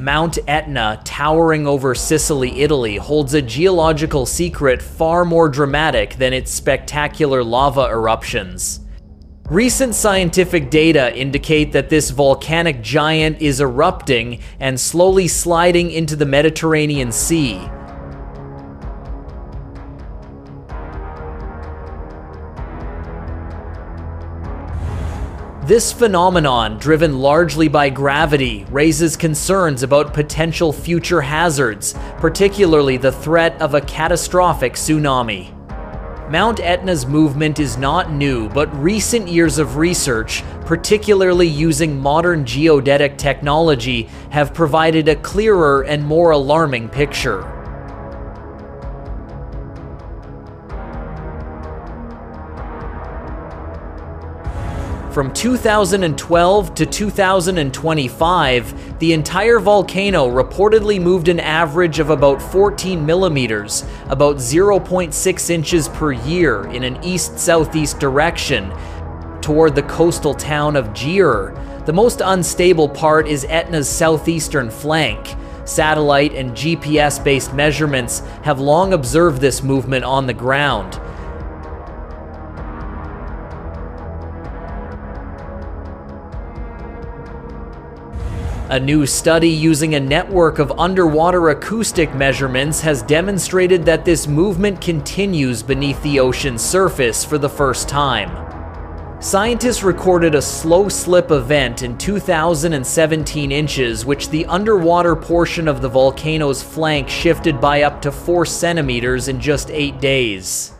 Mount Etna, towering over Sicily, Italy, holds a geological secret far more dramatic than its spectacular lava eruptions. Recent scientific data indicate that this volcanic giant is erupting and slowly sliding into the Mediterranean Sea. This phenomenon, driven largely by gravity, raises concerns about potential future hazards, particularly the threat of a catastrophic tsunami. Mount Etna's movement is not new, but recent years of research, particularly using modern geodetic technology, have provided a clearer and more alarming picture. From 2012 to 2025, the entire volcano reportedly moved an average of about 14 millimeters, about 0.6 inches per year in an east-southeast direction, toward the coastal town of Győr. The most unstable part is Etna's southeastern flank. Satellite and GPS-based measurements have long observed this movement on the ground. A new study using a network of underwater acoustic measurements has demonstrated that this movement continues beneath the ocean's surface for the first time. Scientists recorded a slow slip event in 2017 inches, which the underwater portion of the volcano's flank shifted by up to 4 centimeters in just 8 days.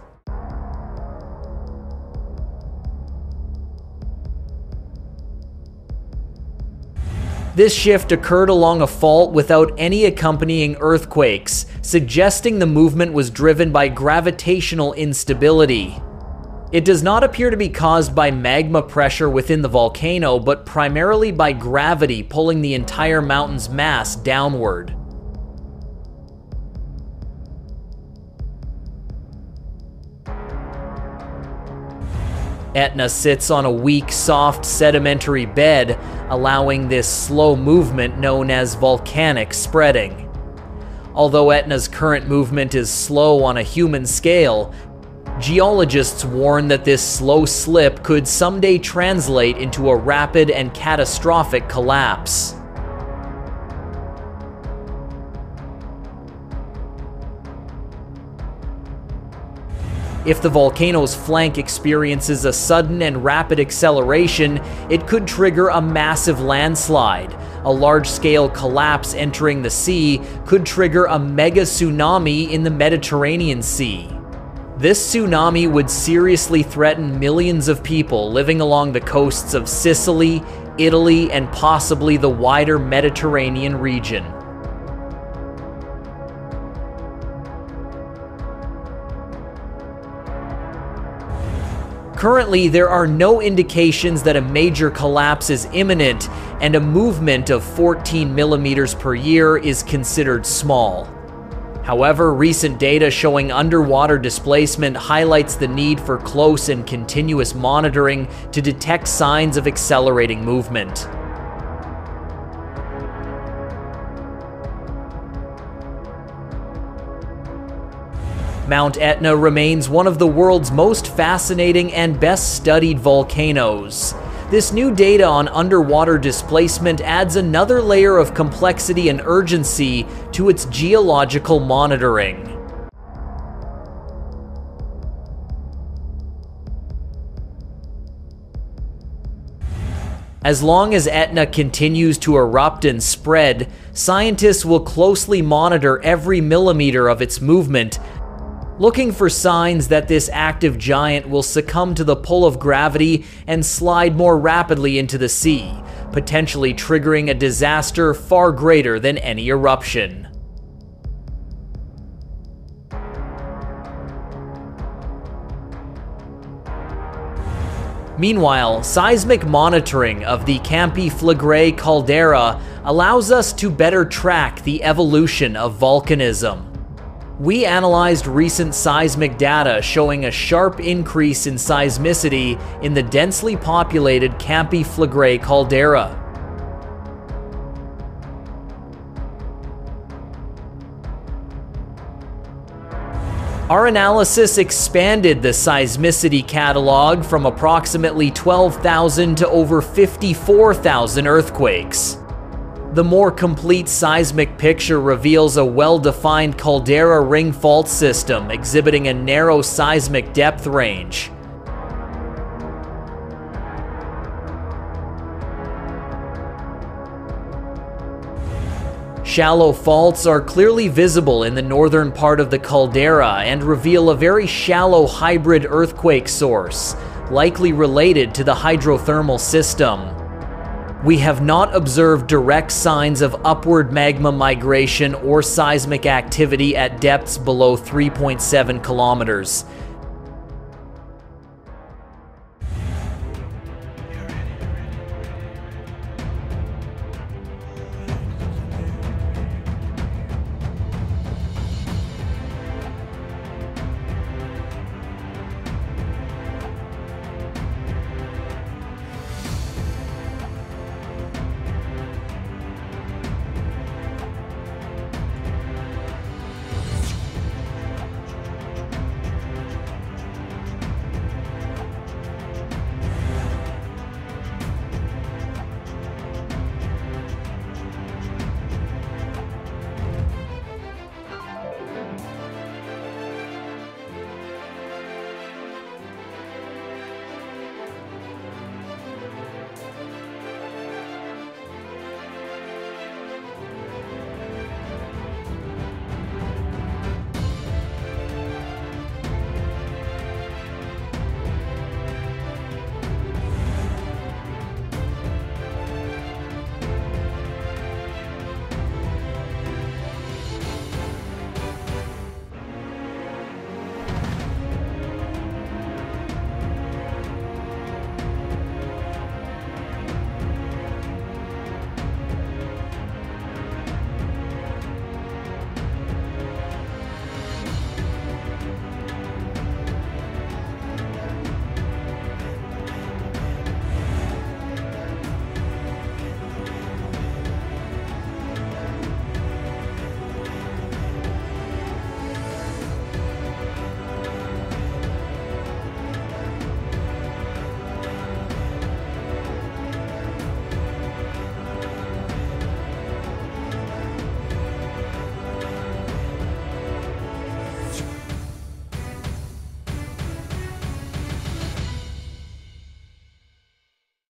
This shift occurred along a fault without any accompanying earthquakes, suggesting the movement was driven by gravitational instability. It does not appear to be caused by magma pressure within the volcano, but primarily by gravity pulling the entire mountain's mass downward. Etna sits on a weak, soft sedimentary bed, allowing this slow movement known as volcanic spreading. Although Etna's current movement is slow on a human scale, geologists warn that this slow slip could someday translate into a rapid and catastrophic collapse. If the volcano's flank experiences a sudden and rapid acceleration, it could trigger a massive landslide. A large-scale collapse entering the sea could trigger a mega tsunami in the Mediterranean Sea. This tsunami would seriously threaten millions of people living along the coasts of Sicily, Italy, and possibly the wider Mediterranean region. Currently, there are no indications that a major collapse is imminent, and a movement of 14 millimeters per year is considered small. However, recent data showing underwater displacement highlights the need for close and continuous monitoring to detect signs of accelerating movement. Mount Etna remains one of the world's most fascinating and best studied volcanoes. This new data on underwater displacement adds another layer of complexity and urgency to its geological monitoring. As long as Etna continues to erupt and spread, scientists will closely monitor every millimeter of its movement looking for signs that this active giant will succumb to the pull of gravity and slide more rapidly into the sea, potentially triggering a disaster far greater than any eruption. Meanwhile, seismic monitoring of the Campi Flegrei caldera allows us to better track the evolution of volcanism. We analyzed recent seismic data showing a sharp increase in seismicity in the densely populated Campi Flegrei caldera. Our analysis expanded the seismicity catalog from approximately 12,000 to over 54,000 earthquakes. The more complete seismic picture reveals a well-defined caldera ring fault system exhibiting a narrow seismic depth range. Shallow faults are clearly visible in the northern part of the caldera and reveal a very shallow hybrid earthquake source, likely related to the hydrothermal system. We have not observed direct signs of upward magma migration or seismic activity at depths below 3.7 kilometers.